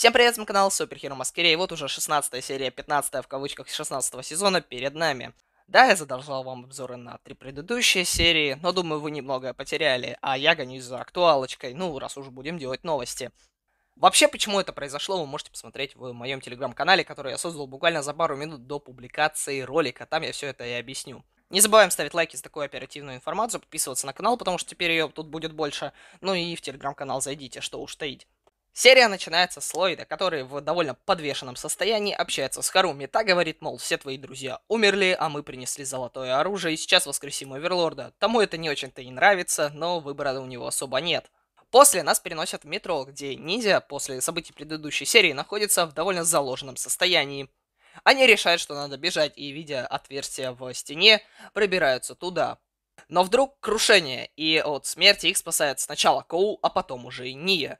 Всем привет, с моего канала Супер Маскире, и вот уже 16 серия, 15 в кавычках 16 сезона перед нами. Да, я задолжал вам обзоры на три предыдущие серии, но думаю, вы немного потеряли, а я гонюсь за актуалочкой, ну, раз уже будем делать новости. Вообще, почему это произошло, вы можете посмотреть в моем телеграм-канале, который я создал буквально за пару минут до публикации ролика, там я все это и объясню. Не забываем ставить лайки за такую оперативную информацию, подписываться на канал, потому что теперь ее тут будет больше, ну и в телеграм-канал зайдите, что уж таить. Серия начинается с Ллойда, который в довольно подвешенном состоянии общается с Харуми. Та говорит, мол, все твои друзья умерли, а мы принесли золотое оружие, и сейчас воскресим Оверлорда. Тому это не очень-то и нравится, но выбора у него особо нет. После нас переносят в метро, где ниндзя после событий предыдущей серии находится в довольно заложенном состоянии. Они решают, что надо бежать, и, видя отверстие в стене, пробираются туда. Но вдруг крушение, и от смерти их спасает сначала Коу, а потом уже и Ния.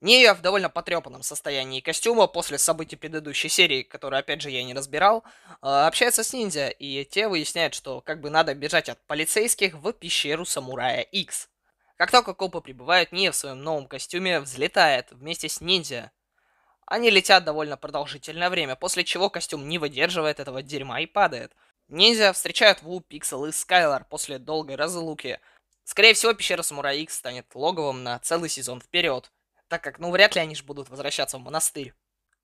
Ния в довольно потрепанном состоянии костюма после событий предыдущей серии, которые, опять же, я не разбирал, а, общается с ниндзя, и те выясняют, что как бы надо бежать от полицейских в пещеру самурая X. Как только копы прибывают, Ния в своем новом костюме взлетает вместе с ниндзя. Они летят довольно продолжительное время, после чего костюм не выдерживает этого дерьма и падает. Ниндзя встречают Ву, Пиксел и Скайлар после долгой разлуки. Скорее всего, пещера Самурая X станет логовом на целый сезон вперед так как, ну, вряд ли они же будут возвращаться в монастырь.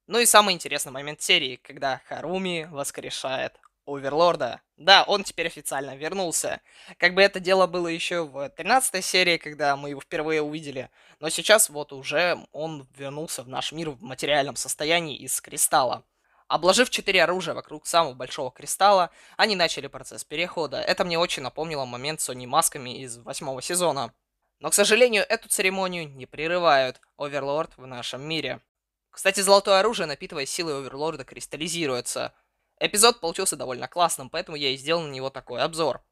Ну и самый интересный момент серии, когда Харуми воскрешает Оверлорда. Да, он теперь официально вернулся. Как бы это дело было еще в 13 серии, когда мы его впервые увидели. Но сейчас вот уже он вернулся в наш мир в материальном состоянии из кристалла. Обложив четыре оружия вокруг самого большого кристалла, они начали процесс перехода. Это мне очень напомнило момент с Сони Масками из восьмого сезона. Но, к сожалению, эту церемонию не прерывают Оверлорд в нашем мире. Кстати, золотое оружие, напитывая силой Оверлорда, кристаллизируется. Эпизод получился довольно классным, поэтому я и сделал на него такой обзор.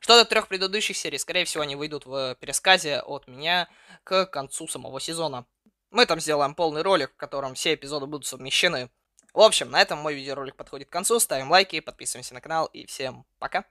Что до трех предыдущих серий, скорее всего, они выйдут в пересказе от меня к концу самого сезона. Мы там сделаем полный ролик, в котором все эпизоды будут совмещены. В общем, на этом мой видеоролик подходит к концу. Ставим лайки, подписываемся на канал и всем пока.